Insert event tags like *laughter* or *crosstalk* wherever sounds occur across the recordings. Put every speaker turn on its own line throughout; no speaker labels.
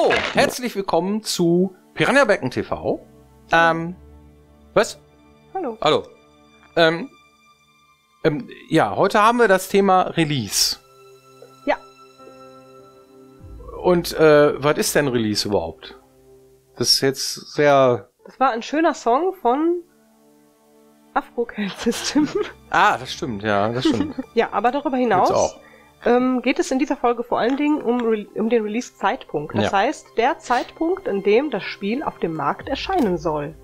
So, herzlich willkommen zu Piranha Becken TV. Ähm, was?
Hallo.
Hallo. Ähm, ähm, ja, heute haben wir das Thema Release.
Ja.
Und äh, was ist denn Release überhaupt? Das ist jetzt sehr.
Das war ein schöner Song von Afro-Cat System.
Ah, das stimmt, ja, das stimmt. *laughs*
ja, aber darüber
Gibt's
hinaus
auch.
Ähm, geht es in dieser Folge vor allen Dingen um, Re um den Release-Zeitpunkt. Das
Ja.
heißt, der Zeitpunkt, in dem das Spiel auf dem Markt erscheinen soll.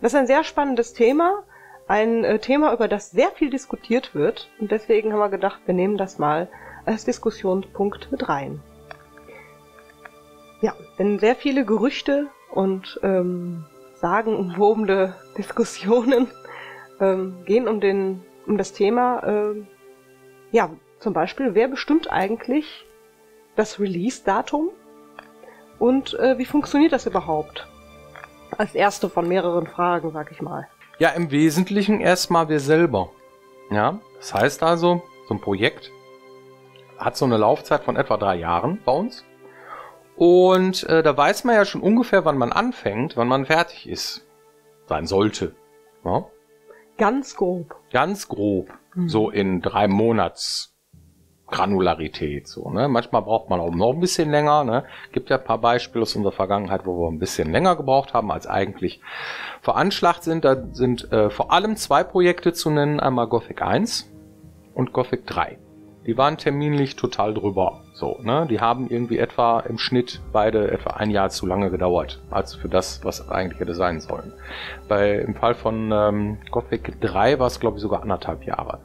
Das ist ein sehr spannendes Thema. Ein äh, Thema, über das sehr viel diskutiert wird. Und deswegen haben wir gedacht, wir nehmen das mal als Diskussionspunkt mit rein. Ja, denn sehr viele Gerüchte und ähm, sagenumwobene *laughs* Diskussionen ähm, gehen um den um das Thema. ähm, ja, zum Beispiel, wer bestimmt eigentlich das Release-Datum und äh, wie funktioniert das überhaupt? Als erste von mehreren Fragen, sag ich mal.
Ja, im Wesentlichen erstmal wir selber. Ja, das heißt also, so ein Projekt hat so eine Laufzeit von etwa drei Jahren bei uns. Und äh, da weiß man ja schon ungefähr, wann man anfängt, wann man fertig ist. Sein sollte. Ja?
Ganz grob.
Ganz grob.
Mhm.
So in drei Monats Granularität. So, ne? Manchmal braucht man auch noch ein bisschen länger. Ne? Gibt ja ein paar Beispiele aus unserer Vergangenheit, wo wir ein bisschen länger gebraucht haben, als eigentlich veranschlagt sind. Da sind äh, vor allem zwei Projekte zu nennen. Einmal Gothic 1 und Gothic 3. Die waren terminlich total drüber. So, ne? Die haben irgendwie etwa im Schnitt beide etwa ein Jahr zu lange gedauert, als für das, was eigentlich hätte sein sollen. Bei, Im Fall von ähm, Gothic 3 war es, glaube ich, sogar anderthalb Jahre.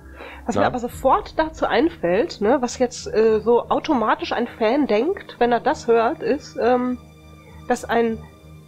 Was
Ja.
mir aber sofort dazu einfällt, ne, was jetzt äh, so automatisch ein Fan denkt, wenn er das hört, ist, ähm, dass ein,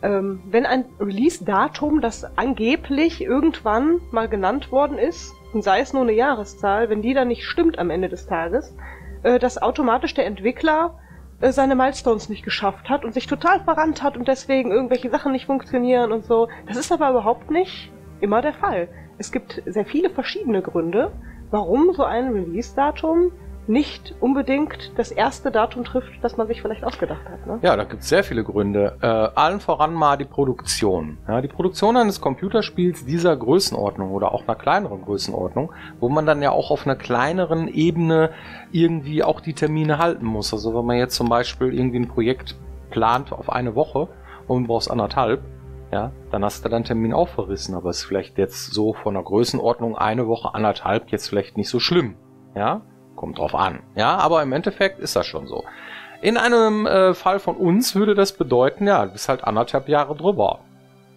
ähm, wenn ein Release-Datum, das angeblich irgendwann mal genannt worden ist, und sei es nur eine Jahreszahl, wenn die dann nicht stimmt am Ende des Tages, äh, dass automatisch der Entwickler äh, seine Milestones nicht geschafft hat und sich total verrannt hat und deswegen irgendwelche Sachen nicht funktionieren und so. Das ist aber überhaupt nicht immer der Fall. Es gibt sehr viele verschiedene Gründe, warum so ein Release-Datum nicht unbedingt das erste Datum trifft, das man sich vielleicht ausgedacht hat. Ne?
Ja, da gibt es sehr viele Gründe. Äh, allen voran mal die Produktion. Ja, die Produktion eines Computerspiels dieser Größenordnung oder auch einer kleineren Größenordnung, wo man dann ja auch auf einer kleineren Ebene irgendwie auch die Termine halten muss. Also wenn man jetzt zum Beispiel irgendwie ein Projekt plant auf eine Woche und brauchst anderthalb, ja, dann hast du deinen Termin auch verrissen. Aber ist vielleicht jetzt so von der Größenordnung eine Woche, anderthalb jetzt vielleicht nicht so schlimm. Ja, kommt drauf an. Ja, aber im Endeffekt ist das schon so. In einem äh, Fall von uns würde das bedeuten, ja, du bist halt anderthalb Jahre drüber.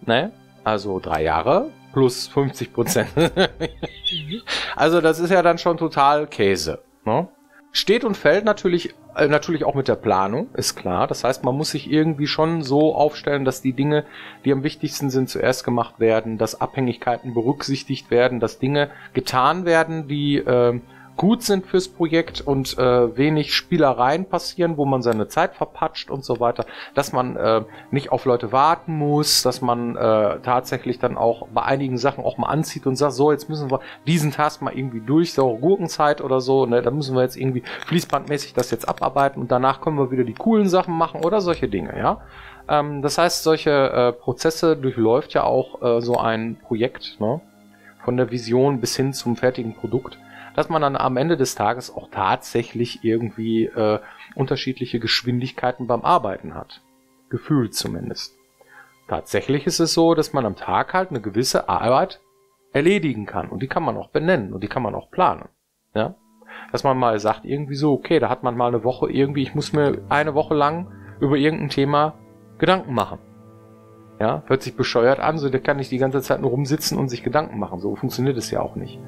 Ne? Also drei Jahre plus 50 Prozent. *laughs* also das ist ja dann schon total Käse. Ne? Steht und fällt natürlich, äh, natürlich auch mit der Planung, ist klar. Das heißt, man muss sich irgendwie schon so aufstellen, dass die Dinge, die am wichtigsten sind, zuerst gemacht werden, dass Abhängigkeiten berücksichtigt werden, dass Dinge getan werden, die äh, gut sind fürs Projekt und äh, wenig Spielereien passieren, wo man seine Zeit verpatscht und so weiter, dass man äh, nicht auf Leute warten muss, dass man äh, tatsächlich dann auch bei einigen Sachen auch mal anzieht und sagt, so, jetzt müssen wir diesen Task mal irgendwie durch, saure Gurkenzeit oder so, ne, da müssen wir jetzt irgendwie fließbandmäßig das jetzt abarbeiten und danach können wir wieder die coolen Sachen machen oder solche Dinge, ja. Ähm, das heißt, solche äh, Prozesse durchläuft ja auch äh, so ein Projekt, ne? Von der Vision bis hin zum fertigen Produkt dass man dann am Ende des Tages auch tatsächlich irgendwie äh, unterschiedliche Geschwindigkeiten beim Arbeiten hat. Gefühlt zumindest. Tatsächlich ist es so, dass man am Tag halt eine gewisse Arbeit erledigen kann. Und die kann man auch benennen und die kann man auch planen. Ja? Dass man mal sagt, irgendwie so, okay, da hat man mal eine Woche irgendwie, ich muss mir eine Woche lang über irgendein Thema Gedanken machen. Ja, hört sich bescheuert an, so der kann nicht die ganze Zeit nur rumsitzen und sich Gedanken machen. So funktioniert es ja auch nicht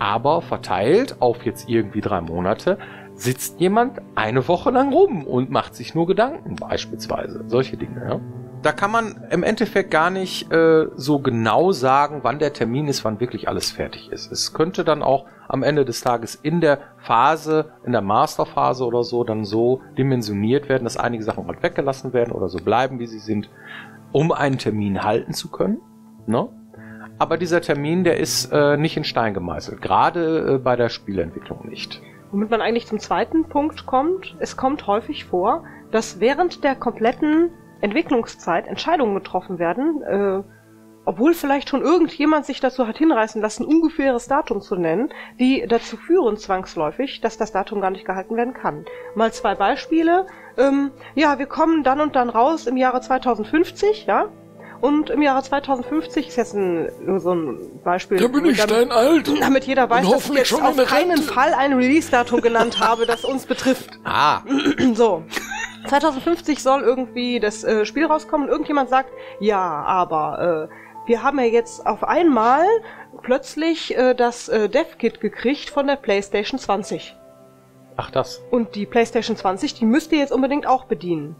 aber verteilt auf jetzt irgendwie drei Monate sitzt jemand eine Woche lang rum und macht sich nur Gedanken, beispielsweise. Solche Dinge, ja. Da kann man im Endeffekt gar nicht äh, so genau sagen, wann der Termin ist, wann wirklich alles fertig ist. Es könnte dann auch am Ende des Tages in der Phase, in der Masterphase oder so, dann so dimensioniert werden, dass einige Sachen halt weggelassen werden oder so bleiben, wie sie sind, um einen Termin halten zu können. Ne? Aber dieser Termin, der ist äh, nicht in Stein gemeißelt. Gerade äh, bei der Spielentwicklung nicht.
Womit man eigentlich zum zweiten Punkt kommt. Es kommt häufig vor, dass während der kompletten Entwicklungszeit Entscheidungen getroffen werden, äh, obwohl vielleicht schon irgendjemand sich dazu hat hinreißen lassen, ungefähres Datum zu nennen, die dazu führen zwangsläufig, dass das Datum gar nicht gehalten werden kann. Mal zwei Beispiele. Ähm, ja, wir kommen dann und dann raus im Jahre 2050, ja. Und im Jahre 2050 ist jetzt ein, nur so ein Beispiel.
Da bin ich
damit,
alt.
Damit jeder weiß, dass ich jetzt auf keinen Rente. Fall ein Release-Datum genannt habe, das uns betrifft.
Ah. *clears throat*
So. 2050 soll irgendwie das äh, Spiel rauskommen und irgendjemand sagt, ja, aber äh, wir haben ja jetzt auf einmal plötzlich äh, das äh, Dev-Kit gekriegt von der PlayStation 20.
Ach das.
Und die PlayStation 20, die müsst ihr jetzt unbedingt auch bedienen.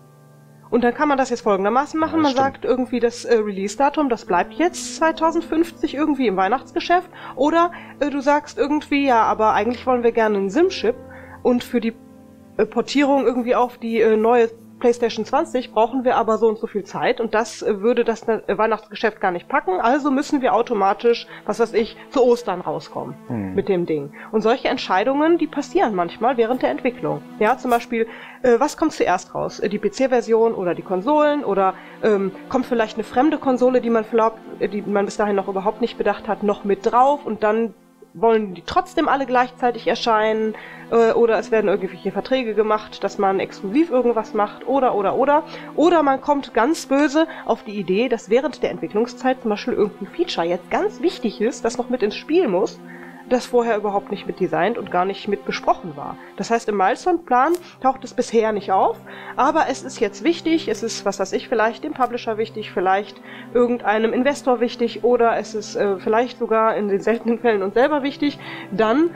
Und dann kann man das jetzt folgendermaßen machen. Ja, man stimmt. sagt irgendwie, das äh, Release-Datum, das bleibt jetzt 2050 irgendwie im Weihnachtsgeschäft. Oder äh, du sagst irgendwie, ja, aber eigentlich wollen wir gerne einen SIM-Chip und für die äh, Portierung irgendwie auf die äh, neue PlayStation 20 brauchen wir aber so und so viel Zeit und das äh, würde das äh, Weihnachtsgeschäft gar nicht packen. Also müssen wir automatisch, was weiß ich, zu Ostern rauskommen hm. mit dem Ding. Und solche Entscheidungen, die passieren manchmal während der Entwicklung. Ja, zum Beispiel, äh, was kommt zuerst raus? Äh, die PC-Version oder die Konsolen oder ähm, kommt vielleicht eine fremde Konsole, die man, die man bis dahin noch überhaupt nicht bedacht hat, noch mit drauf und dann wollen die trotzdem alle gleichzeitig erscheinen äh, oder es werden irgendwelche Verträge gemacht, dass man exklusiv irgendwas macht oder oder oder oder man kommt ganz böse auf die Idee, dass während der Entwicklungszeit zum Beispiel irgendein Feature jetzt ganz wichtig ist, das noch mit ins Spiel muss das vorher überhaupt nicht mit designt und gar nicht mit besprochen war. Das heißt, im Milestone-Plan taucht es bisher nicht auf, aber es ist jetzt wichtig, es ist, was weiß ich, vielleicht dem Publisher wichtig, vielleicht irgendeinem Investor wichtig oder es ist äh, vielleicht sogar in den seltenen Fällen uns selber wichtig, dann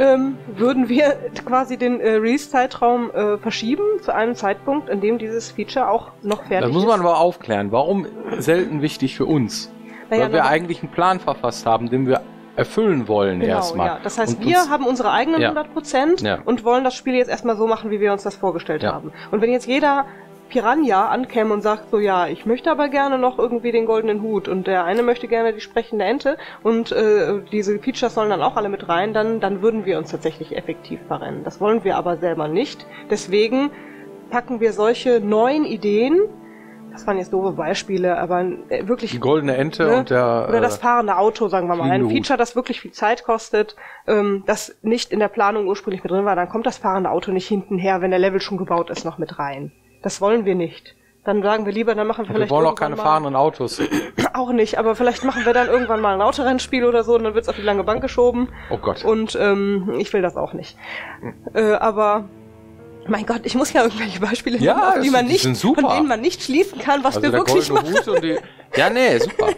ähm, würden wir *laughs* quasi den äh, Release-Zeitraum äh, verschieben zu einem Zeitpunkt, in dem dieses Feature auch noch fertig ist.
Das muss man aber aufklären. Warum selten wichtig für uns? Naja, Weil wir eigentlich einen Plan verfasst haben, den wir erfüllen wollen genau, erstmal. Ja.
Das heißt, und wir haben unsere eigenen ja. 100% ja. und wollen das Spiel jetzt erstmal so machen, wie wir uns das vorgestellt haben. Und wenn jetzt jeder Piranha ankäme und sagt so, ja, ich möchte aber gerne noch irgendwie den goldenen Hut und der eine möchte gerne die sprechende Ente und äh, diese Features sollen dann auch alle mit rein, dann, dann würden wir uns tatsächlich effektiv verrennen. Das wollen wir aber selber nicht. Deswegen packen wir solche neuen Ideen das waren jetzt doofe Beispiele, aber äh, wirklich.
Die goldene Ente ne? und der.
Oder das äh, fahrende Auto, sagen wir mal. Ein Feature, das wirklich viel Zeit kostet, ähm, das nicht in der Planung ursprünglich mit drin war, dann kommt das fahrende Auto nicht hintenher, wenn der Level schon gebaut ist, noch mit rein. Das wollen wir nicht. Dann sagen wir lieber, dann machen wir vielleicht.
Wir wollen auch keine fahrenden Autos. *clears throat*
Auch nicht, aber vielleicht machen wir dann irgendwann mal ein Autorennspiel oder so und dann wird's auf die lange Bank geschoben.
Oh Gott.
Und ähm, ich will das auch nicht. Äh, aber mein Gott, ich muss ja irgendwelche Beispiele
ja,
nehmen, die man nicht, von denen man nicht schließen kann, was also wir wirklich machen.
Die, ja, nee, super.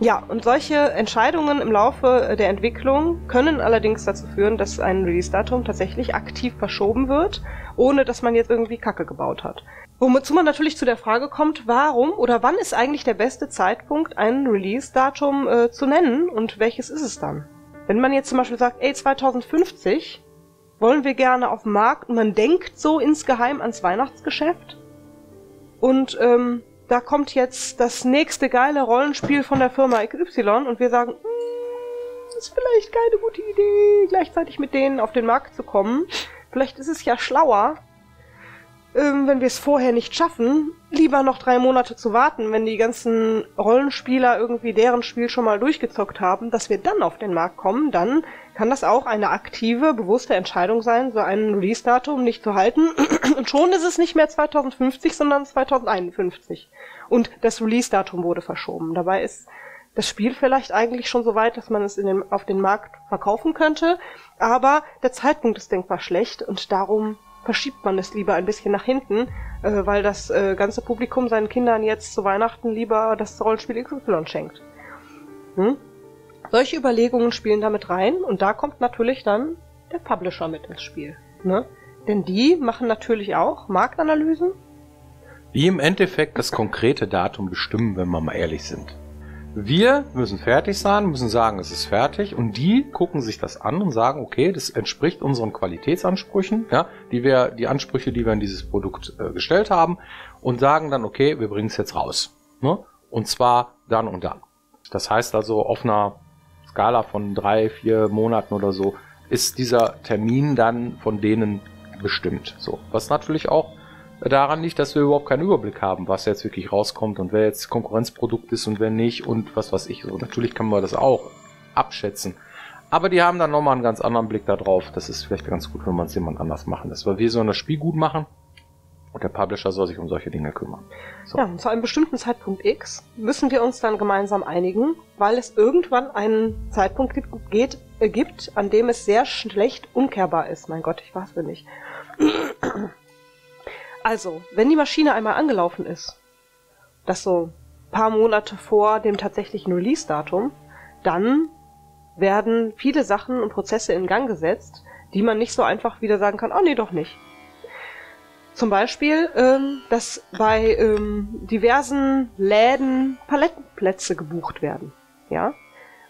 Ja, und solche Entscheidungen im Laufe der Entwicklung können allerdings dazu führen, dass ein Release-Datum tatsächlich aktiv verschoben wird, ohne dass man jetzt irgendwie Kacke gebaut hat. Wozu man natürlich zu der Frage kommt, warum oder wann ist eigentlich der beste Zeitpunkt, ein Release-Datum äh, zu nennen und welches ist es dann? Wenn man jetzt zum Beispiel sagt, ey, 2050, wollen wir gerne auf den Markt und man denkt so insgeheim ans Weihnachtsgeschäft. Und ähm, da kommt jetzt das nächste geile Rollenspiel von der Firma XY und wir sagen, hm, ist vielleicht keine gute Idee, gleichzeitig mit denen auf den Markt zu kommen. Vielleicht ist es ja schlauer, ähm, wenn wir es vorher nicht schaffen, lieber noch drei Monate zu warten, wenn die ganzen Rollenspieler irgendwie deren Spiel schon mal durchgezockt haben, dass wir dann auf den Markt kommen, dann kann das auch eine aktive, bewusste Entscheidung sein, so ein Release-Datum nicht zu halten. *clears throat* Und schon ist es nicht mehr 2050, sondern 2051. Und das Release-Datum wurde verschoben. Dabei ist das Spiel vielleicht eigentlich schon so weit, dass man es den, auf den Markt verkaufen könnte, aber der Zeitpunkt ist denkbar schlecht und darum verschiebt man es lieber ein bisschen nach hinten, äh, weil das äh, ganze Publikum seinen Kindern jetzt zu Weihnachten lieber das Rollenspiel XY schenkt. Hm? Solche Überlegungen spielen damit rein und da kommt natürlich dann der Publisher mit ins Spiel. Ne? Denn die machen natürlich auch Marktanalysen.
Die im Endeffekt das konkrete Datum bestimmen, wenn wir mal ehrlich sind. Wir müssen fertig sein, müssen sagen, es ist fertig und die gucken sich das an und sagen, okay, das entspricht unseren Qualitätsansprüchen, ja, die wir, die Ansprüche, die wir in dieses Produkt äh, gestellt haben und sagen dann, okay, wir bringen es jetzt raus. Ne? Und zwar dann und dann. Das heißt also auf einer Skala von drei, vier Monaten oder so ist dieser Termin dann von denen bestimmt. So, was natürlich auch daran liegt, dass wir überhaupt keinen Überblick haben, was jetzt wirklich rauskommt und wer jetzt Konkurrenzprodukt ist und wer nicht und was weiß ich. So, natürlich kann man das auch abschätzen. Aber die haben dann nochmal einen ganz anderen Blick darauf. Das ist vielleicht ganz gut, wenn man es jemand anders machen lässt. Weil wir sollen das Spiel gut machen und der Publisher soll sich um solche Dinge kümmern.
So. Ja, zu einem bestimmten Zeitpunkt X müssen wir uns dann gemeinsam einigen, weil es irgendwann einen Zeitpunkt gibt, geht, äh, gibt an dem es sehr schlecht umkehrbar ist. Mein Gott, ich weiß nicht. Also, wenn die Maschine einmal angelaufen ist, das so paar Monate vor dem tatsächlichen Release-Datum, dann werden viele Sachen und Prozesse in Gang gesetzt, die man nicht so einfach wieder sagen kann, oh nee, doch nicht. Zum Beispiel, ähm, dass bei ähm, diversen Läden Palettenplätze gebucht werden. Ja.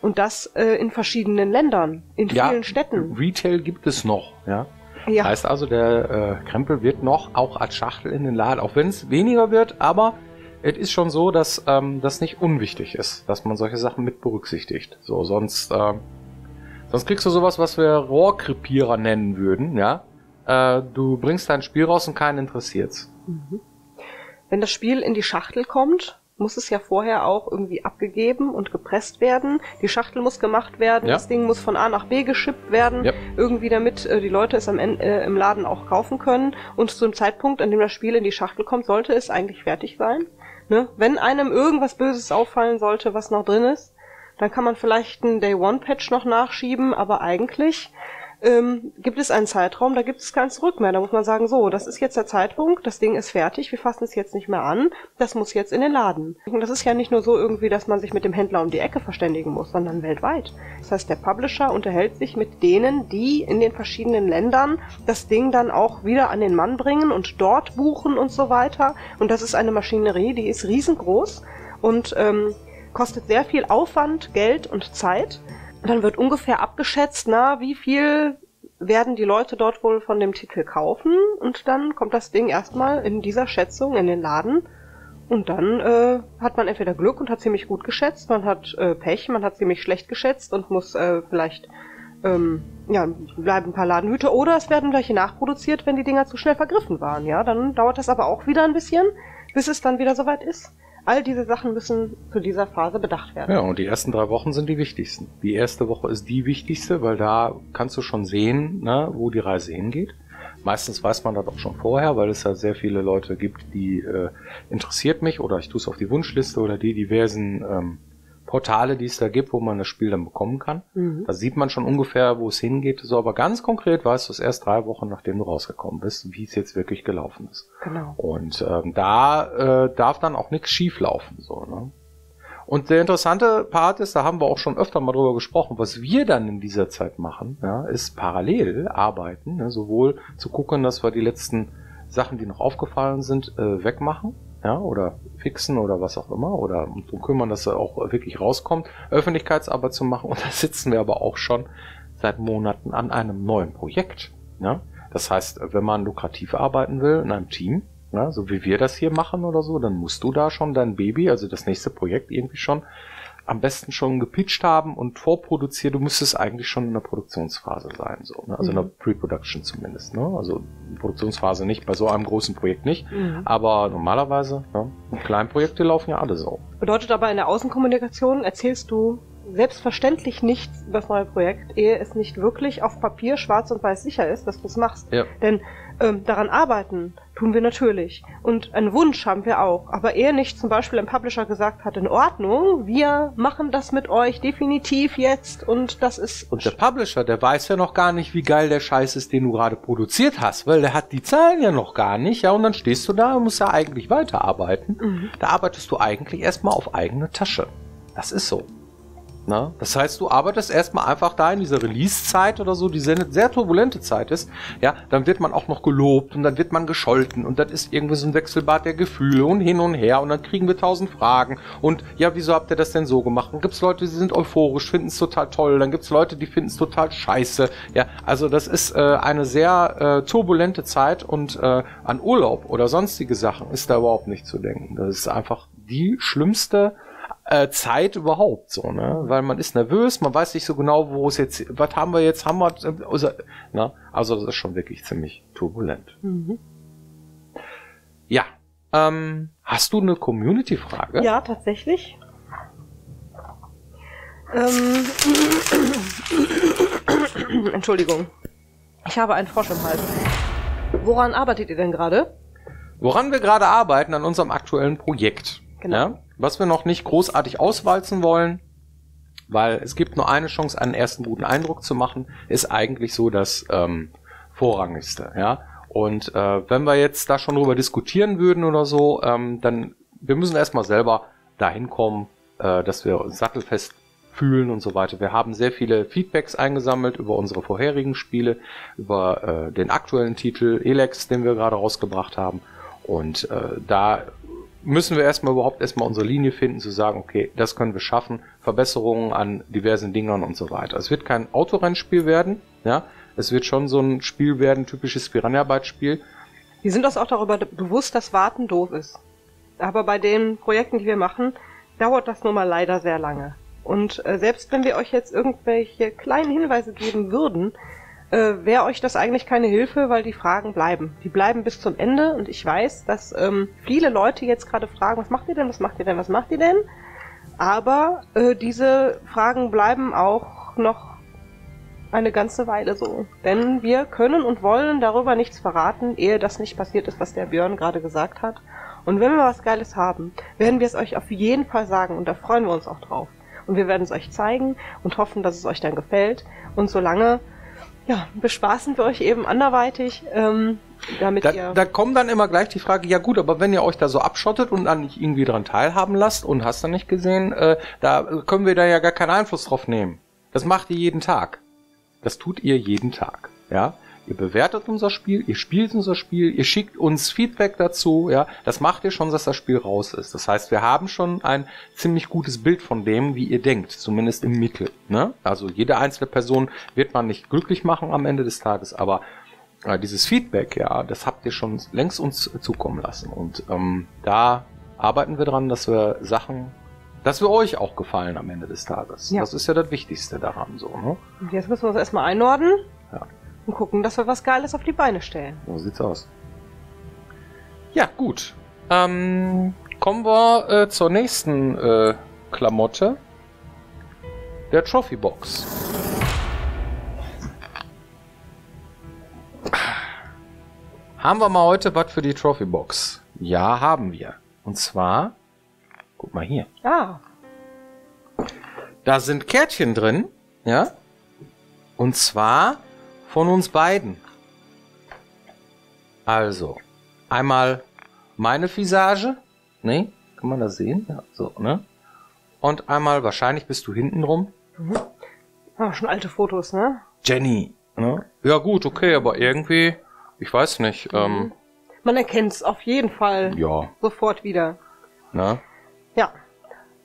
Und das äh, in verschiedenen Ländern, in ja, vielen Städten.
Retail gibt es noch, ja. Ja. Heißt also, der äh, Krempel wird noch auch als Schachtel in den Laden, auch wenn es weniger wird, aber es ist schon so, dass ähm, das nicht unwichtig ist, dass man solche Sachen mit berücksichtigt. So, sonst, äh, sonst kriegst du sowas, was wir Rohrkrepierer nennen würden, ja. Äh, du bringst dein Spiel raus und keinen interessiert's. Mhm.
Wenn das Spiel in die Schachtel kommt, muss es ja vorher auch irgendwie abgegeben und gepresst werden. Die Schachtel muss gemacht werden, ja. das Ding muss von A nach B geschippt werden, ja. irgendwie damit äh, die Leute es am Ende, äh, im Laden auch kaufen können. Und zu dem Zeitpunkt, an dem das Spiel in die Schachtel kommt, sollte es eigentlich fertig sein. Ne? Wenn einem irgendwas Böses auffallen sollte, was noch drin ist, dann kann man vielleicht einen Day-One-Patch noch nachschieben, aber eigentlich ähm, gibt es einen Zeitraum, da gibt es kein Zurück mehr. Da muss man sagen, so, das ist jetzt der Zeitpunkt, das Ding ist fertig, wir fassen es jetzt nicht mehr an, das muss jetzt in den Laden. Und das ist ja nicht nur so irgendwie, dass man sich mit dem Händler um die Ecke verständigen muss, sondern weltweit. Das heißt, der Publisher unterhält sich mit denen, die in den verschiedenen Ländern das Ding dann auch wieder an den Mann bringen und dort buchen und so weiter. Und das ist eine Maschinerie, die ist riesengroß und ähm, kostet sehr viel Aufwand, Geld und Zeit. Dann wird ungefähr abgeschätzt, na, wie viel werden die Leute dort wohl von dem Titel kaufen? Und dann kommt das Ding erstmal in dieser Schätzung in den Laden. Und dann äh, hat man entweder Glück und hat ziemlich gut geschätzt, man hat äh, Pech, man hat ziemlich schlecht geschätzt und muss äh, vielleicht ähm, ja, bleiben ein paar Ladenhüter oder es werden welche nachproduziert, wenn die Dinger zu schnell vergriffen waren, ja, dann dauert das aber auch wieder ein bisschen, bis es dann wieder soweit ist. All diese Sachen müssen zu dieser Phase bedacht werden.
Ja, und die ersten drei Wochen sind die wichtigsten. Die erste Woche ist die wichtigste, weil da kannst du schon sehen, ne, wo die Reise hingeht. Meistens weiß man das auch schon vorher, weil es ja sehr viele Leute gibt, die äh, interessiert mich oder ich tue es auf die Wunschliste oder die diversen ähm, Portale, die es da gibt, wo man das Spiel dann bekommen kann. Mhm. Da sieht man schon ungefähr, wo es hingeht. So, aber ganz konkret weißt du es erst drei Wochen, nachdem du rausgekommen bist, wie es jetzt wirklich gelaufen ist. Genau. Und ähm, da äh, darf dann auch nichts schief laufen. So, ne? Und der interessante Part ist, da haben wir auch schon öfter mal drüber gesprochen, was wir dann in dieser Zeit machen, ja, ist parallel arbeiten, ne, sowohl zu gucken, dass wir die letzten Sachen, die noch aufgefallen sind, äh, wegmachen, ja, oder fixen oder was auch immer, oder darum kümmern, dass er auch wirklich rauskommt, Öffentlichkeitsarbeit zu machen. *laughs* Und da sitzen wir aber auch schon seit Monaten an einem neuen Projekt. Ja? Das heißt, wenn man lukrativ arbeiten will in einem Team, ja, so wie wir das hier machen oder so, dann musst du da schon dein Baby, also das nächste Projekt irgendwie schon am besten schon gepitcht haben und vorproduziert. Du müsstest eigentlich schon in der Produktionsphase sein, so, ne? also mhm. in der mhm. Pre-Production zumindest. Ne? Also Produktionsphase nicht, bei so einem großen Projekt nicht, mhm. aber normalerweise, ja, Kleinprojekte laufen ja alle so.
Bedeutet aber in der Außenkommunikation erzählst du selbstverständlich nichts über das neue Projekt, ehe es nicht wirklich auf Papier schwarz und weiß sicher ist, dass du es machst. Ja. Denn ähm, daran arbeiten tun wir natürlich. Und einen Wunsch haben wir auch. Aber ehe nicht zum Beispiel ein Publisher gesagt hat, in Ordnung, wir machen das mit euch definitiv jetzt und das ist.
Und der Publisher, der weiß ja noch gar nicht, wie geil der Scheiß ist, den du gerade produziert hast, weil der hat die Zahlen ja noch gar nicht, ja, und dann stehst du da und musst ja eigentlich weiterarbeiten. Mhm. Da arbeitest du eigentlich erstmal auf eigene Tasche. Das ist so. Ne? Das heißt, du arbeitest erstmal einfach da in dieser Release-Zeit oder so, die sehr, sehr turbulente Zeit ist. Ja, dann wird man auch noch gelobt und dann wird man gescholten und das ist irgendwie so ein Wechselbad der Gefühle und hin und her und dann kriegen wir tausend Fragen und ja, wieso habt ihr das denn so gemacht? Und gibt's Leute, die sind euphorisch, finden es total toll, dann gibt's Leute, die finden es total scheiße. Ja, also das ist äh, eine sehr äh, turbulente Zeit und äh, an Urlaub oder sonstige Sachen ist da überhaupt nicht zu denken. Das ist einfach die schlimmste Zeit überhaupt so, ne? Weil man ist nervös, man weiß nicht so genau, wo es jetzt, was haben wir jetzt, haben wir, also, ne? also das ist schon wirklich ziemlich turbulent.
Mhm.
Ja, ähm, hast du eine Community-Frage?
Ja, tatsächlich. Ähm, *coughs* Entschuldigung. Ich habe einen Frosch im Hals. Woran arbeitet ihr denn gerade?
Woran wir gerade arbeiten an unserem aktuellen Projekt.
Genau.
Ja? Was wir noch nicht großartig auswalzen wollen, weil es gibt nur eine Chance, einen ersten guten Eindruck zu machen, ist eigentlich so das ähm, Vorrangigste. Ja? Und äh, wenn wir jetzt da schon drüber diskutieren würden oder so, ähm, dann wir müssen erstmal selber dahin kommen, äh, dass wir uns sattelfest fühlen und so weiter. Wir haben sehr viele Feedbacks eingesammelt über unsere vorherigen Spiele, über äh, den aktuellen Titel Elex, den wir gerade rausgebracht haben. Und äh, da müssen wir erstmal überhaupt erstmal unsere Linie finden, zu sagen, okay, das können wir schaffen, Verbesserungen an diversen Dingern und so weiter. Es wird kein Autorennspiel werden, ja, es wird schon so ein Spiel werden, typisches Piranha-Bytes-Spiel.
Wir sind uns auch darüber bewusst, dass Warten doof ist. Aber bei den Projekten, die wir machen, dauert das nun mal leider sehr lange. Und äh, selbst wenn wir euch jetzt irgendwelche kleinen Hinweise geben würden, äh, wäre euch das eigentlich keine Hilfe, weil die Fragen bleiben. Die bleiben bis zum Ende und ich weiß, dass ähm, viele Leute jetzt gerade fragen, was macht ihr denn, was macht ihr denn, was macht ihr denn? Aber äh, diese Fragen bleiben auch noch eine ganze Weile so. Denn wir können und wollen darüber nichts verraten, ehe das nicht passiert ist, was der Björn gerade gesagt hat. Und wenn wir was Geiles haben, werden wir es euch auf jeden Fall sagen und da freuen wir uns auch drauf. Und wir werden es euch zeigen und hoffen, dass es euch dann gefällt. Und solange, ja, bespaßen wir euch eben anderweitig, ähm, damit
Da,
ihr.
da kommt dann immer gleich die Frage, ja gut, aber wenn ihr euch da so abschottet und dann nicht irgendwie dran teilhaben lasst und hast dann nicht gesehen, äh, da können wir da ja gar keinen Einfluss drauf nehmen. Das macht ihr jeden Tag. Das tut ihr jeden Tag. Ja, ihr bewertet unser Spiel, ihr spielt unser Spiel, ihr schickt uns Feedback dazu. Ja, das macht ihr schon, dass das Spiel raus ist. Das heißt, wir haben schon ein ziemlich gutes Bild von dem, wie ihr denkt, zumindest im Mittel. Ne? Also jede einzelne Person wird man nicht glücklich machen am Ende des Tages, aber äh, dieses Feedback, ja, das habt ihr schon längst uns zukommen lassen. Und ähm, da arbeiten wir dran, dass wir Sachen, dass wir euch auch gefallen am Ende des Tages.
Ja.
Das ist ja das Wichtigste daran, so, ne?
Jetzt müssen wir uns erstmal einordnen. Und gucken, dass wir was Geiles auf die Beine stellen.
So sieht's aus. Ja, gut. Ähm, kommen wir äh, zur nächsten äh, Klamotte. Der Trophy Box. Haben wir mal heute was für die Trophy Box? Ja, haben wir. Und zwar, guck mal hier.
Ah,
Da sind Kärtchen drin, ja? Und zwar von uns beiden. Also, einmal meine Visage, ne? Kann man das sehen? Ja, so, ne? Und einmal, wahrscheinlich bist du hinten rum,
ah schon alte Fotos, ne?
Jenny, ne? Ja gut, okay, aber irgendwie, ich weiß nicht, ähm,
Man erkennt es auf jeden Fall
ja,
sofort wieder.
ne?
Ja.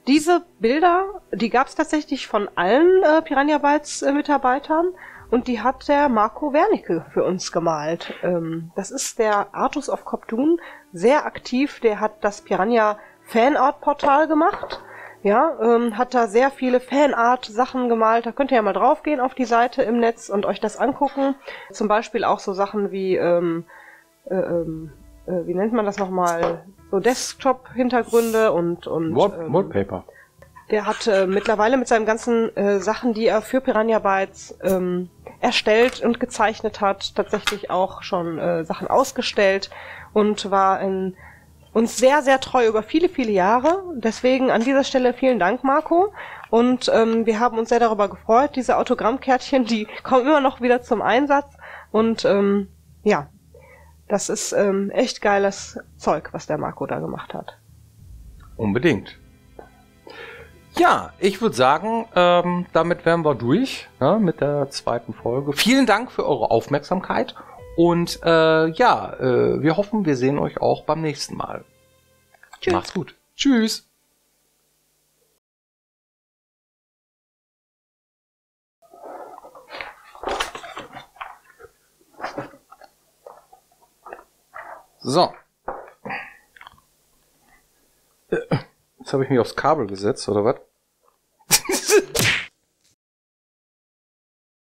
Diese Bilder, die gab es tatsächlich von allen äh, Piranha Bytes äh, Mitarbeitern und die hat der Marco Wernicke für uns gemalt. Ähm, das ist der Artus of Coptoon, sehr aktiv, der hat das Piranha Fanart Portal gemacht. Ja, ähm, hat da sehr viele Fanart-Sachen gemalt. Da könnt ihr ja mal draufgehen auf die Seite im Netz und euch das angucken. Zum Beispiel auch so Sachen wie ähm, äh, ähm, äh, wie nennt man das nochmal, so Desktop-Hintergründe und, und
Wall
ähm,
Wallpaper.
Der hat äh, mittlerweile mit seinen ganzen äh, Sachen, die er für Piranha Bytes ähm, erstellt und gezeichnet hat, tatsächlich auch schon äh, Sachen ausgestellt und war ein, uns sehr, sehr treu über viele, viele Jahre. Deswegen an dieser Stelle vielen Dank, Marco. Und ähm, wir haben uns sehr darüber gefreut. Diese Autogrammkärtchen, die *laughs* kommen immer noch wieder zum Einsatz. Und ähm, ja, das ist ähm, echt geiles Zeug, was der Marco da gemacht hat.
Unbedingt. Ja, ich würde sagen, ähm, damit wären wir durch ja, mit der zweiten Folge. Vielen Dank für eure Aufmerksamkeit und äh, ja, äh, wir hoffen, wir sehen euch auch beim nächsten Mal.
Tschüss.
Macht's gut. Tschüss. So. Jetzt habe ich mich aufs Kabel gesetzt, oder was?